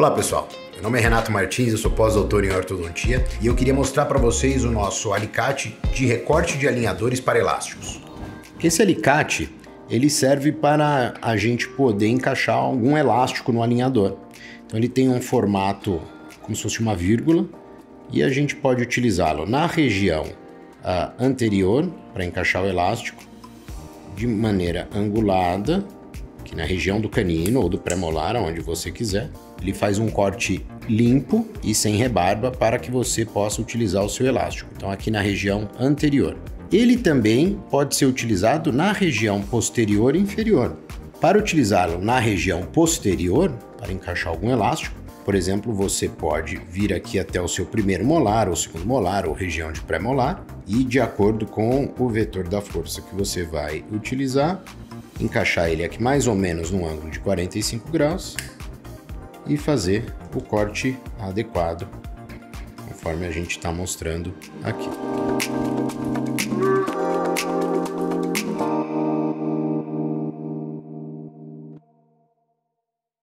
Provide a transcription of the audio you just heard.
Olá pessoal, meu nome é Renato Martins, eu sou pós-doutor em ortodontia e eu queria mostrar para vocês o nosso alicate de recorte de alinhadores para elásticos. Esse alicate ele serve para a gente poder encaixar algum elástico no alinhador. Então ele tem um formato como se fosse uma vírgula e a gente pode utilizá-lo na região uh, anterior para encaixar o elástico de maneira angulada, aqui na região do canino ou do premolar, onde você quiser. Ele faz um corte limpo e sem rebarba para que você possa utilizar o seu elástico. Então aqui na região anterior. Ele também pode ser utilizado na região posterior e inferior. Para utilizá-lo na região posterior, para encaixar algum elástico, por exemplo, você pode vir aqui até o seu primeiro molar, ou segundo molar, ou região de pré-molar, e de acordo com o vetor da força que você vai utilizar, encaixar ele aqui mais ou menos no ângulo de 45 graus e fazer o corte adequado, conforme a gente está mostrando aqui.